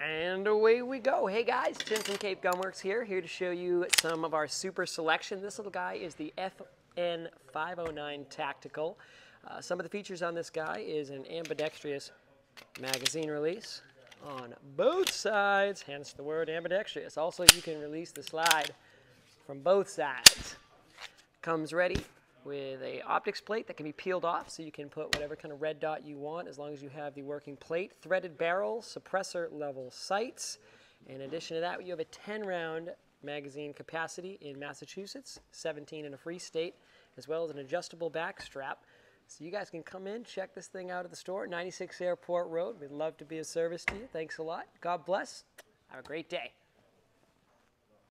And away we go. Hey guys, Tim from Cape Gunworks here, here to show you some of our super selection. This little guy is the FN509 Tactical. Uh, some of the features on this guy is an ambidextrous magazine release on both sides, hence the word ambidextrous. Also, you can release the slide from both sides. Comes ready with a optics plate that can be peeled off so you can put whatever kind of red dot you want as long as you have the working plate. Threaded barrel, suppressor level sights. In addition to that, you have a 10 round magazine capacity in Massachusetts, 17 in a free state, as well as an adjustable back strap. So you guys can come in, check this thing out at the store, 96 Airport Road. We'd love to be of service to you. Thanks a lot. God bless. Have a great day.